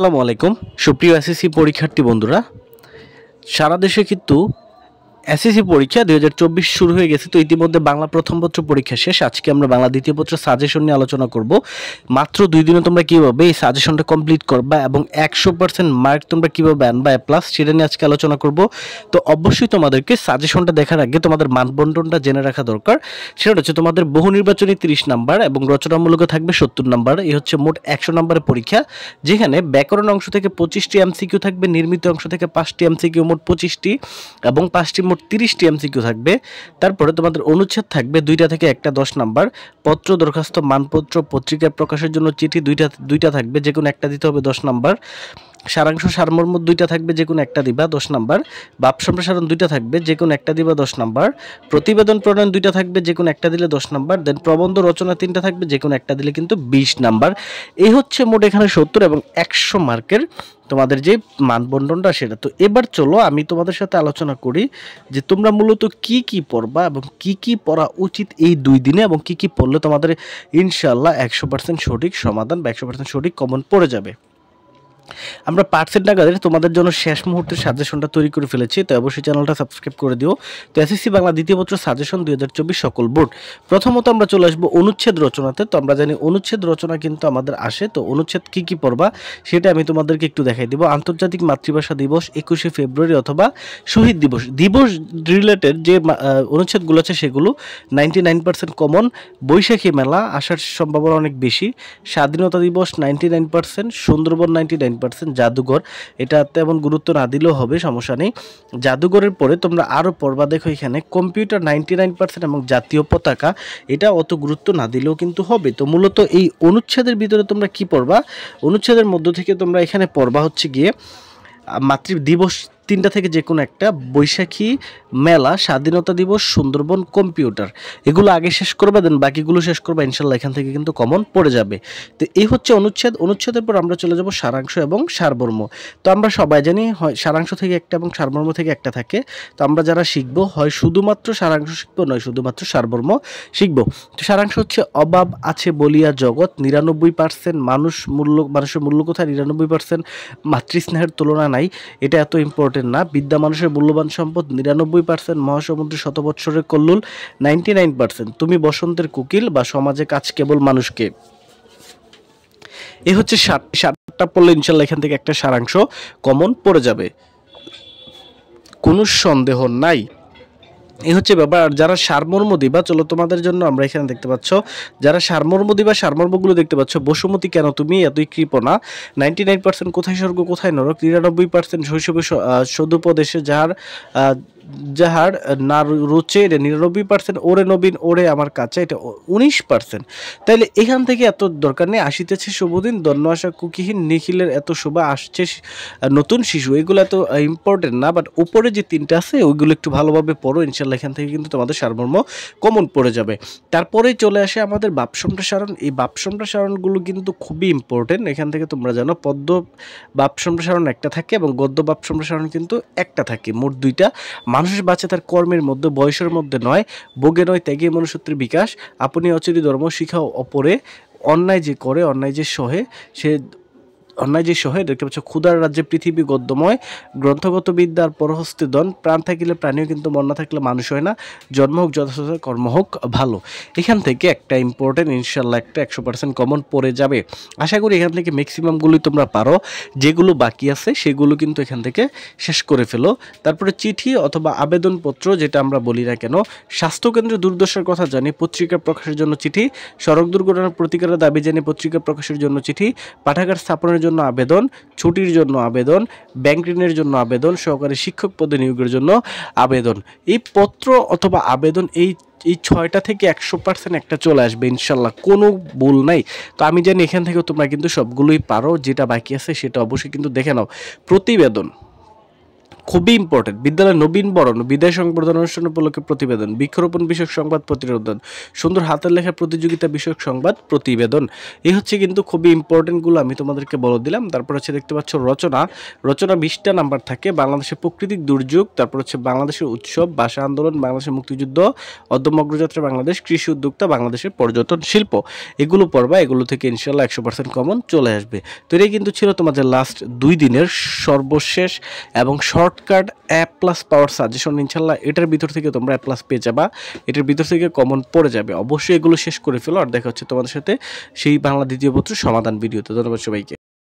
আসসালামু আলাইকুম। সুপ্রিয় এসএসসি পরীক্ষার্থী বন্ধুরা সারা দেশে কিন্তু এসএসসি পরীক্ষা দুই হাজার চব্বিশ শুরু হয়ে গেছে, তো ইতিমধ্যে বাংলা প্রথম পত্র পরীক্ষা শেষ। আজকে আমরা বাংলা দ্বিতীয় পত্র সাজেশন নিয়ে আলোচনা করব। মাত্র দুই দিনে তোমরা কীভাবে এই সাজেশনটা কমপ্লিট করবা এবং একশো পার্সেন্ট মার্ক তোমরা কীভাবে আনবা প্লাস সেটা নিয়ে আজকে আলোচনা করব। তো অবশ্যই তোমাদেরকে সাজেশনটা দেখার আগে তোমাদের মানবন্টনটা জেনে রাখা দরকার। সেটা হচ্ছে তোমাদের বহু নির্বাচনী তিরিশ নাম্বার এবং রচনামূলক থাকবে সত্তর নাম্বার। এই হচ্ছে মোট একশো নাম্বারের পরীক্ষা, যেখানে ব্যাকরণ অংশ থেকে পঁচিশটি এমসিকিউ থাকবে, নির্মিত অংশ থেকে পাঁচটি এমসিকিউ মোট পঁচিশটি এবং পাঁচটি মোট তিরিশটি এমসিকিউ থাকবে। তারপরে তোমাদের অনুচ্ছেদ থাকবে দুইটা থেকে একটা দশ নাম্বার। পত্র, দরখাস্ত, মানপত্র পত্রিকা প্রকাশের জন্য চিঠি দুইটা দুইটা থাকবে যে কোনো একটা দিতে হবে দশ নাম্বার। সারাংশ সারমর্ম দুইটা থাকবে, যে কোনো একটা দিবা, দশ নাম্বার। বাপ সম্প্রসারণ দুইটা থাকবে, যে কোনো একটা দিবা, দশ নাম্বার। প্রতিবেদন প্রণয়ন দুইটা থাকবে, যে কোনো একটা দিলে দশ নাম্বার। দেন প্রবন্ধ রচনা তিনটা থাকবে, যে কোনো একটা দিলে কিন্তু বিশ নাম্বার। এই হচ্ছে মোট এখানে সত্তর এবং একশো মার্কের তোমাদের যে মানবন্টনটা সেটা। তো এবার চলো আমি তোমাদের সাথে আলোচনা করি যে তোমরা মূলত কি কি পড়বা এবং কি কি পড়া উচিত এই দুই দিনে এবং কি কি পড়লে তোমাদের ইনশাল্লাহ একশো পার্সেন্ট সঠিক সমাধান বা একশো পার্সেন্ট সঠিক কমন পড়ে যাবে। আমরা পার্সেন্ট নাগাদের তোমাদের জন্য শেষ মুহূর্তের সাজেশনটা তৈরি করে ফেলেছি তো অবশ্যই চ্যানেলটা সাবস্ক্রাইব করে দিও। তো এসএসসি বাংলা দ্বিতীয় পত্র সাজেশন দুই হাজার চব্বিশ সকল বোর্ড প্রথমত আমরা চলে আসব অনুচ্ছেদ রচনাতে। তো আমরা জানি অনুচ্ছেদ রচনা কিন্তু আমাদের আসে। তো অনুচ্ছেদ কি কি পড়বা সেটা আমি তোমাদেরকে একটু দেখাই দিব। আন্তর্জাতিক মাতৃভাষা দিবস একুশে ফেব্রুয়ারি অথবা শহীদ দিবস। দিবস রিলেটেড যে অনুচ্ছেদগুলো আছে সেগুলো ninety nine percent common Baishakhi মেলা আসার সম্ভাবনা অনেক বেশি। স্বাধীনতা দিবস ninety nine percent Sundarban ninety nine percent জাদুঘর। এটা তেমন গুরুত্ব না দিলেও হবে, সমস্যা নেই। জাদুঘরের পরে তোমরা আরও পড়বা। দেখো এখানে কম্পিউটার নাইনটি নাইন পার্সেন্ট এবং জাতীয় পতাকা, এটা অত গুরুত্ব না দিলেও কিন্তু হবে। তো মূলত এই অনুচ্ছেদের ভিতরে তোমরা কি পড়বা? অনুচ্ছেদের মধ্য থেকে তোমরা এখানে পড়বা হচ্ছে গিয়ে মাতৃ দিবস তিনটা থেকে যে কোনো একটা বৈশাখী মেলা, স্বাধীনতা দিবস, সুন্দরবন কম্পিউটার। এগুলো আগে শেষ করবে, দেন বাকিগুলো শেষ করবে, ইনশাল্লাহ এখান থেকে কিন্তু কমন পড়ে যাবে। তো এই হচ্ছে অনুচ্ছেদ। অনুচ্ছেদের পর আমরা চলে যাব সারাংশ এবং সারবর্ম। তো আমরা সবাই জানি হয় সারাংশ থেকে একটা এবং সারবর্ম থেকে একটা থাকে। তো আমরা যারা শিখব হয় শুধুমাত্র সারাংশ শিখব নয়, শুধুমাত্র সারবর্ম শিখব। তো সারাংশ হচ্ছে অভাব আছে বলিয়া জগৎ, নিরানব্বই পার্সেন্ট মানুষ মূল্য, মানুষের মূল্য কোথায়? নিরানব্বই পার্সেন্ট মাতৃস্নেহের তুলনা নাই। এটা এত ইম্পর্টেন্ট না। বিদ্যা মানুষের মূল্যবান সম্পদ নিরানব্বই পার্সেন্ট মহাসমুদ্রে শত বৎসরের কল্লুল নাইনটি তুমি বসন্তের কুকিল বা সমাজে কাজ কেবল মানুষকে। এ হচ্ছে সাতটা পড়লে ইনশাল্লাহ এখান থেকে একটা সারাংশ কমন পড়ে যাবে। কোনো সন্দেহ নাই। এই হচ্ছে ব্যাপার। আর যারা সারমর্ম বা চলো তোমাদের জন্য আমরা এখানে দেখতে পাচ্ছ, যারা সারমর্ম দিবা, সারমর্মগুলো দেখতে পাচ্ছ, বসুমতি কেন তুমি এতই কৃপনা নাইনটি নাইন পার্সেন্ট কোথায় স্বর্গ, কোথায় নরক? নিরানব্বই পার্সেন্ট শৈশবে সদুপদেশে যার যাহার না রুচে, এটা নিরানব্বই পার্সেন্ট ওরে নবীন, ওরে আমার কাছে, এটা উনিশ পার্সেন্ট তাইলে এখান থেকে এত দরকার নেই, আসিতেছে শুভদিন দন্য আসা কুকিহীন, নিখিলের এত শোভা, আসছে নতুন শিশু। এগুলো এত ইম্পর্টেন্ট না বাট উপরে যে তিনটা আছে, ওইগুলো একটু ভালোভাবে পড়ো, ইনশাল্লাহ এখান থেকে কিন্তু তোমাদের সারমর্ম কমন পড়ে যাবে। তারপরে চলে আসে আমাদের বাপ সম্প্রসারণ। এই বাপ সম্প্রসারণগুলো কিন্তু খুবই ইম্পর্টেন্ট এখান থেকে তোমরা জানো, পদ্ম বাপ সম্প্রসারণ একটা থাকে এবং গদ্য বাপ সম্প্রসারণ কিন্তু একটা থাকে, মোট দুইটা। মানুষ বাচ্চা তার কর্মের মধ্যে, বয়সের মধ্যে নয় বোগে নয়, ত্যাগে মনুষ্যত্বের বিকাশ। আপনি অচরি ধর্ম শিখা অপরে। অন্যায় যে করে, অন্যায় যে সহে, সে অন্যায় যে সহে দেখতে পাচ্ছ ক্ষুদার রাজ্যে পৃথিবী গদ্যময়, গ্রন্থগত বিদ্যার পরহস্তে দন প্রাণ থাকিলে প্রাণীও কিন্তু মন না থাকলে মানুষ হয় না। জন্ম হোক, যথাযথ কর্ম হোক, ভালো। এখান থেকে একটা ইম্পর্টেন্ট ইনশাল্লাহ একটা একশো পার্সেন্ট কমন পড়ে যাবে। আশা করি এখান থেকে ম্যাক্সিমামগুলি তোমরা পারো। যেগুলো বাকি আছে, সেগুলো কিন্তু এখান থেকে শেষ করে ফেলো। তারপরে চিঠি অথবা আবেদনপত্র, যেটা আমরা বলি না কেন, স্বাস্থ্যকেন্দ্রে দুর্দশার কথা জানি, পত্রিকা প্রকাশের জন্য চিঠি, সড়ক দুর্ঘটনার প্রতিকারের দাবি জানি, পত্রিকা প্রকাশের জন্য চিঠি, পাঠাগার স্থাপনের জন্য জন্য আবেদন, ছুটির জন্য আবেদন ব্যাংক ঋণের জন্য আবেদন, সহকারী শিক্ষক পদে নিয়োগের জন্য আবেদন। এই পত্র অথবা আবেদন এই এই ছয়টা থেকে একশো পার্সেন্ট একটা চলে আসবে, ইনশাল্লাহ। কোনো ভুল নাই। তো আমি জানি এখান থেকে তোমরা কিন্তু সবগুলোই পারো, যেটা বাকি আছে সেটা অবশ্যই কিন্তু দেখে নাও। প্রতিবেদন। খুবই ইম্পর্টেন্ট বিদ্যালয় নবীন বরণ, বিদায় সংবর্ধনা অনুষ্ঠান উপলক্ষে প্রতিবেদন, বৃক্ষরোপণ বিষয়ক সংবাদ প্রতিবেদন সুন্দর হাতের লেখা প্রতিযোগিতা বিষয়ক সংবাদ প্রতিবেদন। এই হচ্ছে কিন্তু খুবই ইম্পর্টেন্টগুলো আমি তোমাদেরকে বলে দিলাম। তারপর হচ্ছে দেখতে পাচ্ছ রচনা। রচনা বিশটা নাম্বার থাকে। বাংলাদেশের প্রাকৃতিক দুর্যোগ, তারপর হচ্ছে বাংলাদেশের উৎসব, ভাষা আন্দোলন, বাংলাদেশের মুক্তিযুদ্ধ অদ্যম অগ্রযাত্রা, বাংলাদেশ, কৃষি উদ্যোক্তা, বাংলাদেশের পর্যটন শিল্প। এগুলো পড়বা, এগুলো থেকে ইনশাল্লাহ একশো পার্সেন্ট কমন চলে আসবে। তো এটাই কিন্তু ছিল তোমাদের লাস্ট দুই দিনের সর্বশেষ এবং shortcut app plus power suggestion ইনশাল্লাহ এটার ভিতর থেকে তোমরা অ্যাপ প্লাস পেয়ে যাবা। এটার ভিতর থেকে কমন পড়ে যাবে। অবশ্যই এগুলো শেষ করে ফেলো। আর দেখা হচ্ছে তোমাদের সাথে সেই বাংলা দ্বিতীয় পত্র সমাধান ভিডিওতে ধন্যবাদ সবাইকে।